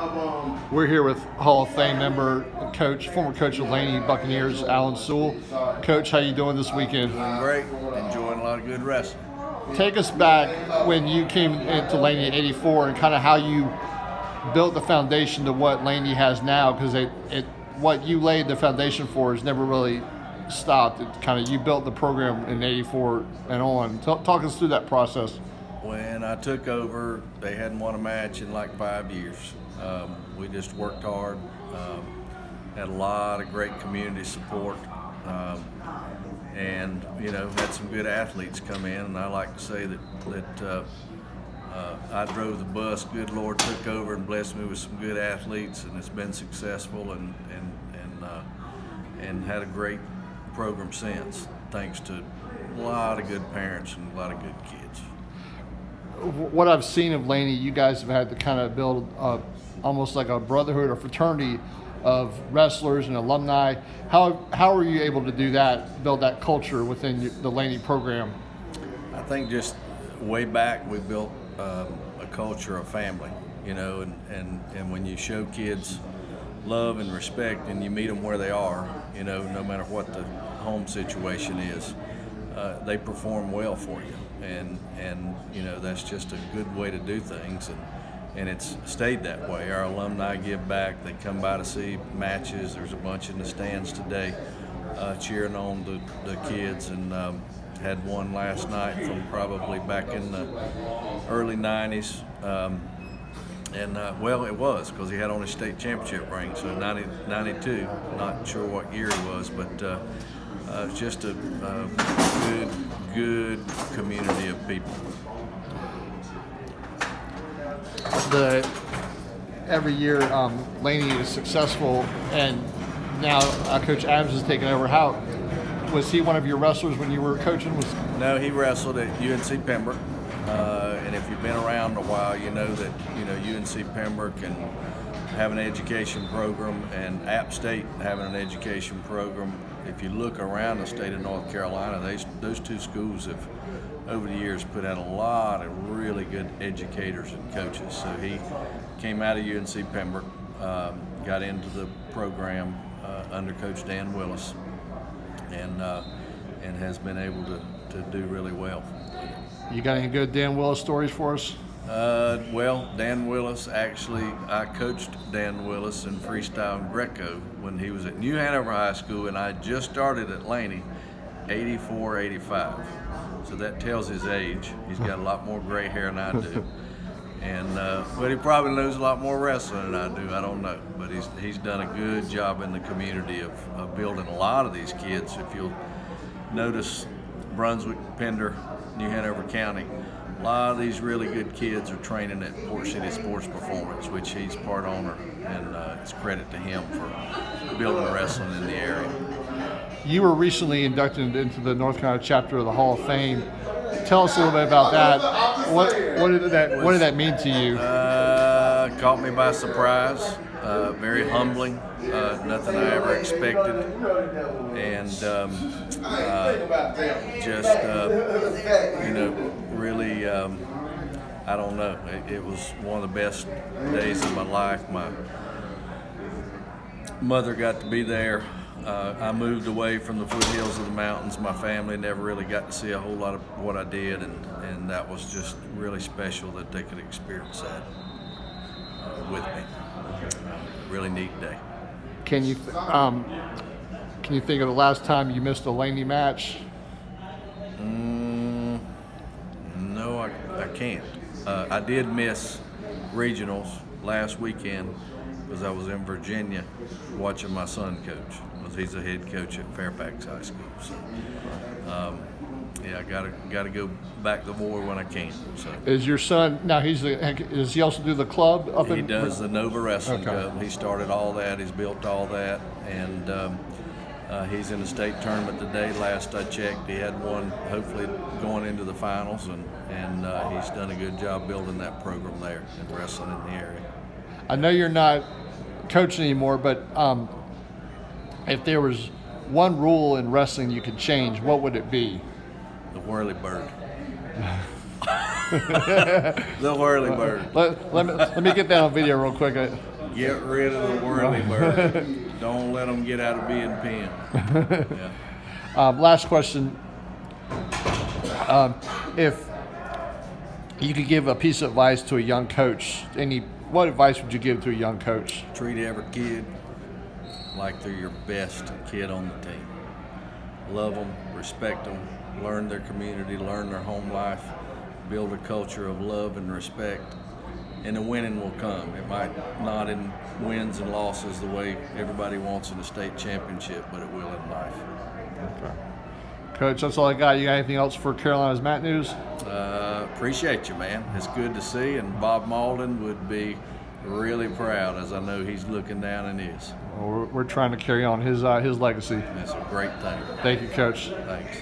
Um, We're here with Hall of Fame member, coach, former coach of Laney Buccaneers, Alan Sewell. Coach, how you doing this weekend? Doing great. Enjoying a lot of good wrestling. Take us back when you came into Laney in '84 and kind of how you built the foundation to what Laney has now, because it, it what you laid the foundation for has never really stopped. It kind of you built the program in '84 and on. Talk, talk us through that process. When I took over, they hadn't won a match in like five years. Um, we just worked hard, um, had a lot of great community support, um, and you know had some good athletes come in. And I like to say that that uh, uh, I drove the bus. Good Lord took over and blessed me with some good athletes, and it's been successful and and and uh, and had a great program since, thanks to a lot of good parents and a lot of good kids what I've seen of Laney, you guys have had to kind of build uh, almost like a brotherhood or fraternity of wrestlers and alumni. How how are you able to do that, build that culture within the Laney program? I think just way back we built um, a culture of family, you know, and, and, and when you show kids love and respect and you meet them where they are, you know, no matter what the home situation is, uh, they perform well for you and and you know that's just a good way to do things and and it's stayed that way. Our alumni give back. They come by to see matches. There's a bunch in the stands today uh, cheering on the, the kids and um, had one last night from probably back in the early 90s. Um, and uh, well, it was because he had on his state championship ring, so 90, 92. Not sure what year he was, but uh, uh, just a, a good, good community of people. The every year um, Laney is successful, and now uh, Coach Adams has taken over. How was he one of your wrestlers when you were coaching? Was no, he wrestled at UNC Pembroke, uh, and if you've been around a while, you know that you know UNC Pembroke and have an education program and App State having an education program. If you look around the state of North Carolina, they, those two schools have, over the years, put out a lot of really good educators and coaches. So he came out of UNC Pembroke, um, got into the program uh, under Coach Dan Willis, and uh, and has been able to, to do really well. You got any good Dan Willis stories for us? Uh, well, Dan Willis, actually, I coached Dan Willis in freestyle and Greco when he was at New Hanover High School, and I just started at Laney, 84, 85. So that tells his age. He's got a lot more gray hair than I do. And uh, but he probably knows a lot more wrestling than I do. I don't know, but he's he's done a good job in the community of, of building a lot of these kids. If you'll notice, Brunswick, Pender, New Hanover County, a lot of these really good kids are training at Port City Sports Performance, which he's part owner, and uh, it's credit to him for building wrestling in the area. You were recently inducted into the North Carolina chapter of the Hall of Fame. Tell us a little bit about that. What, what did that What did that mean to you? Uh, caught me by surprise. Uh, very humbling. Uh, nothing I ever expected, and um, uh, just uh, you know really, um, I don't know. It, it, was one of the best days of my life. My mother got to be there. Uh, I moved away from the foothills of the mountains. My family never really got to see a whole lot of what I did, and, and that was just really special that they could experience that uh, with me. Really neat day. Can you um, can you think of the last time you missed a Laney match? No, I I can't. Uh, I did miss regionals last weekend because I was in Virginia watching my son coach. Because he's a head coach at Fairfax High School. So, um, yeah, I gotta gotta go back to war when I can. So is your son now? He's the does he also do the club up he in? He does the Nova Wrestling okay. Club. He started all that. He's built all that, and um, uh, he's in the state tournament today. Last I checked, he had one hopefully going into the finals, and, and uh, he's done a good job building that program there and wrestling in the area. I know you're not coaching anymore, but um, if there was one rule in wrestling you could change, what would it be? The whirly bird. the whirly bird. Let, let, me, let me get that on video real quick. Get rid of the whirly bird. Don't let them get out of being pinned. Yeah. Um, last question. Um, if you could give a piece of advice to a young coach, any what advice would you give to a young coach? Treat every kid like they're your best kid on the team. Love them, respect them, learn their community, learn their home life, build a culture of love and respect, and the winning will come. It might not in wins and losses the way everybody wants in a state championship, but it will in life. Okay. Coach, that's all I got. You got anything else for Carolina's Mat News? Uh, appreciate you, man. It's good to see, and Bob Malden would be really proud, as I know he's looking down and is. Well, we're, we're trying to carry on his uh, his legacy. That's a great thing. Thank you, Coach. Thanks.